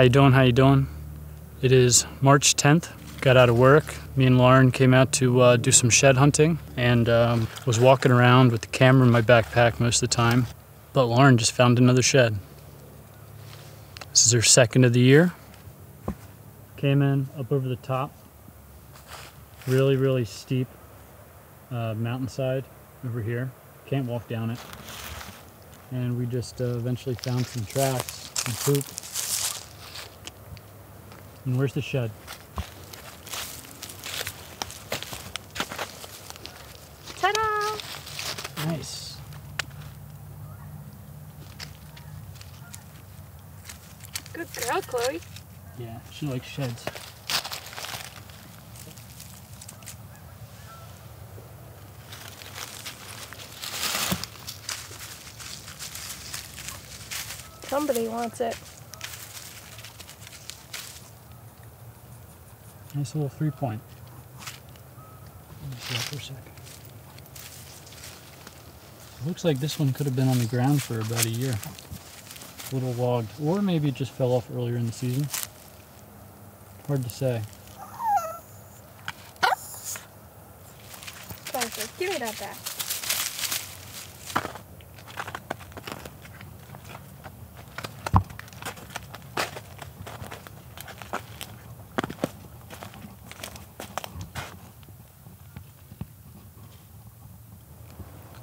How you doing? How you doing? It is March 10th. Got out of work. Me and Lauren came out to uh, do some shed hunting and um, was walking around with the camera in my backpack most of the time. But Lauren just found another shed. This is her second of the year. Came in up over the top. Really, really steep uh, mountainside over here. Can't walk down it. And we just uh, eventually found some tracks and poop and where's the shed? Ta-da! Nice. Good girl, Chloe. Yeah, she likes sheds. Somebody wants it. Nice little three point. Let me see that for a looks like this one could have been on the ground for about a year. A little logged. Or maybe it just fell off earlier in the season. Hard to say. Give me that back.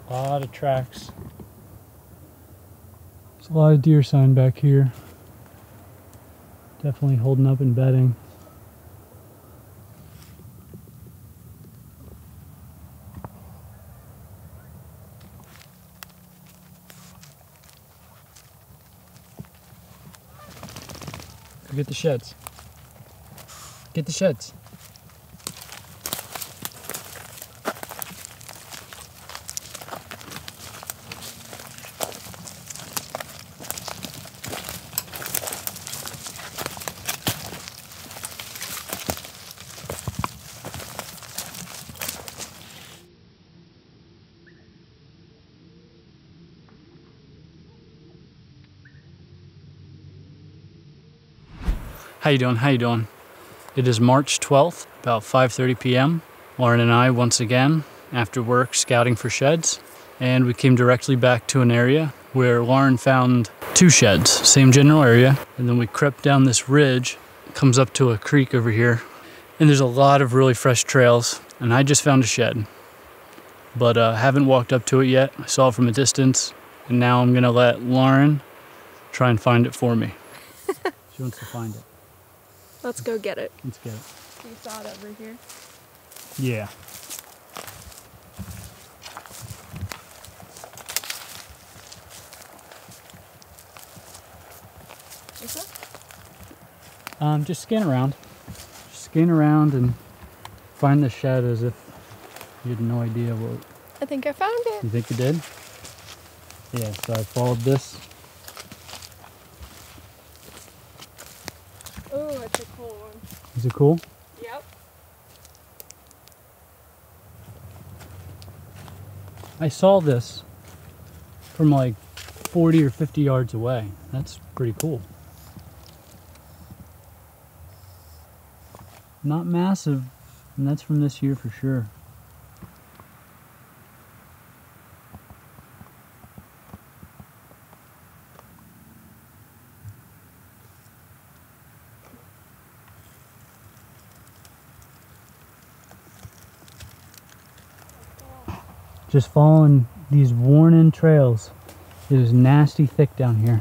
A lot of tracks. There's a lot of deer sign back here. Definitely holding up and bedding. Go get the sheds. Get the sheds. How you doing? How you doing? It is March 12th, about 5:30 p.m. Lauren and I once again after work scouting for sheds, and we came directly back to an area where Lauren found two sheds, same general area, and then we crept down this ridge, comes up to a creek over here, and there's a lot of really fresh trails, and I just found a shed. But uh, haven't walked up to it yet. I saw it from a distance, and now I'm gonna let Lauren try and find it for me. she wants to find it. Let's go get it. Let's get it. You saw it over here. Yeah. Um, just scan around. Just scan around and find the shed as if you had no idea what I think I found it. you think you did. Yeah, so I followed this. Oh, it's a cool one. Is it cool? Yep. I saw this from like 40 or 50 yards away. That's pretty cool. Not massive, and that's from this year for sure. Just following these worn in trails. It is nasty thick down here.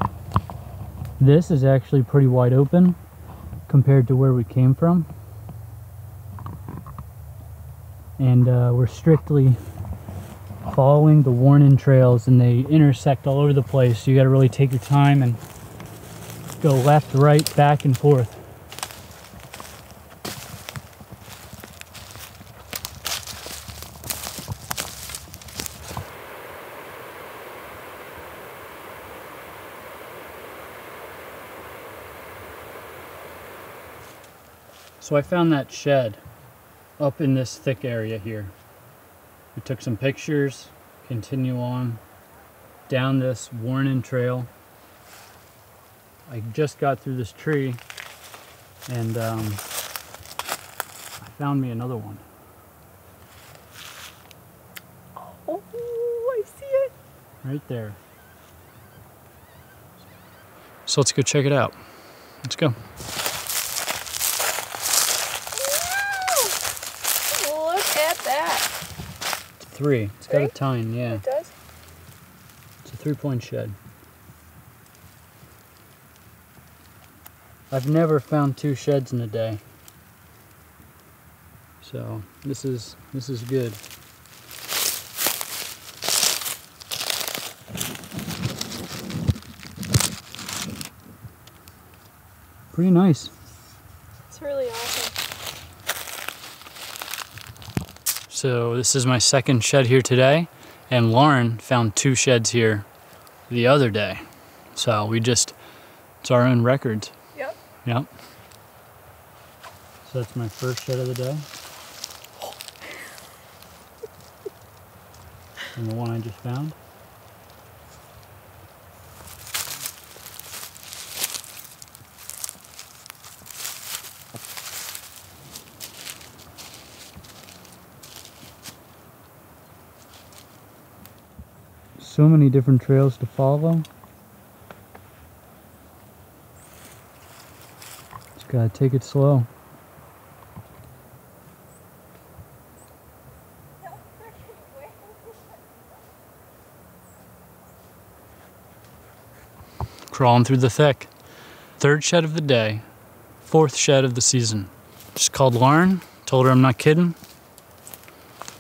This is actually pretty wide open compared to where we came from. And uh, we're strictly following the worn in trails and they intersect all over the place. So you got to really take your time and go left, right, back and forth. So I found that shed up in this thick area here. We took some pictures, continue on down this worn in trail. I just got through this tree and um, I found me another one. Oh, I see it. Right there. So let's go check it out. Let's go. Wow. Look at that. Three. It's got a Three? tine, yeah. It does. It's a three point shed. I've never found two sheds in a day. So this is this is good. Pretty nice. It's really awesome. So this is my second shed here today, and Lauren found two sheds here the other day. So we just it's our own records. Yep. Yep. So that's my first shed of the day. And the one I just found. So many different trails to follow. Just gotta take it slow. Crawling through the thick. Third shed of the day. Fourth shed of the season. Just called Lauren. Told her I'm not kidding.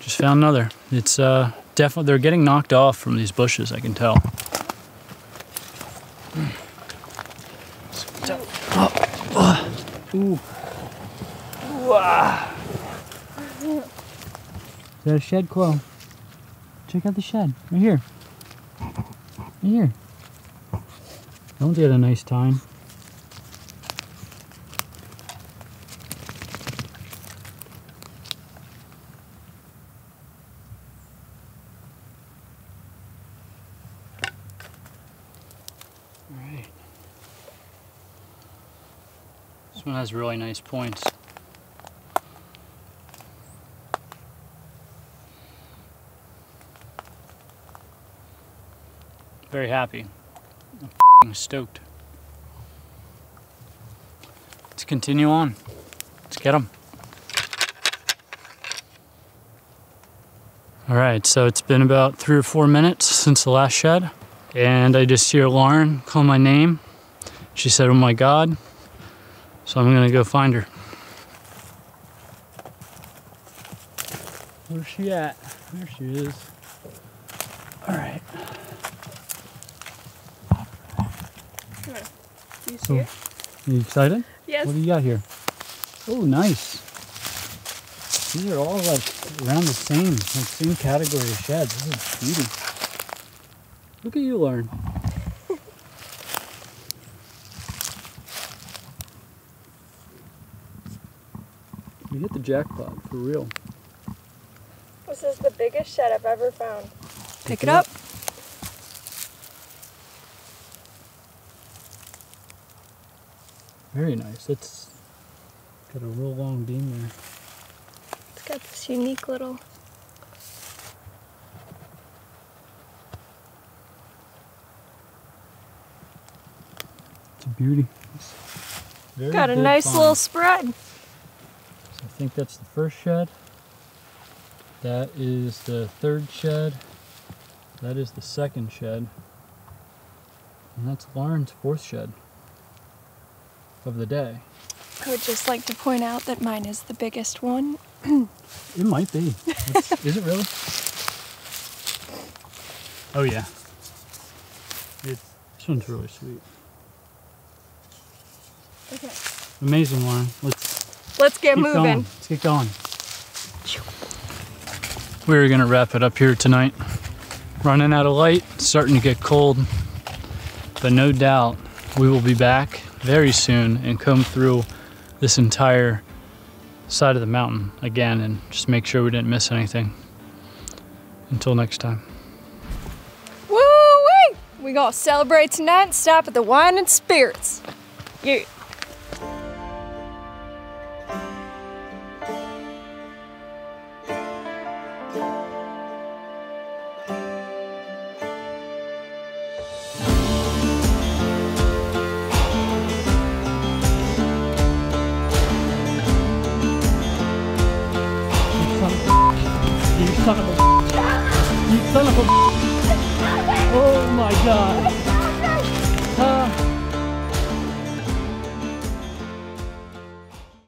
Just found another. It's uh definitely they're getting knocked off from these bushes. I can tell. Ooh. Is that a shed, Chloe? Check out the shed. Right here. Right here. Don't get a nice time. Alright. This one has really nice points. Very happy. I'm stoked. Let's continue on. Let's get them. All right, so it's been about three or four minutes since the last shed, and I just hear Lauren call my name. She said, "Oh my God!" So I'm gonna go find her. Where's she at? There she is. All right. You see So- it? You excited? Yes. What do you got here? Oh, nice. These are all like around the same, like same category of sheds. This is beauty. Look at you, Lauren. You hit the jackpot for real. This is the biggest shed I've ever found. Pick it up. Very nice. It's got a real long beam there. It's got this unique little. Beauty. It's very Got a nice find. little spread. So I think that's the first shed. That is the third shed. That is the second shed. And that's Lauren's fourth shed of the day. I would just like to point out that mine is the biggest one. It might be. It's- is it really? Oh yeah. It, this one's really sweet. Okay. Amazing, Lauren. Let's Let's get moving. going. Let's get going. We're gonna wrap it up here tonight. Running out of light, starting to get cold, but no doubt we will be back very soon and come through this entire side of the mountain again and just make sure we didn't miss anything. Until next time. Woo wee! We gonna celebrate tonight and stop at the Wine and Spirits. Yeah. Son of a. You son of a. Oh my god.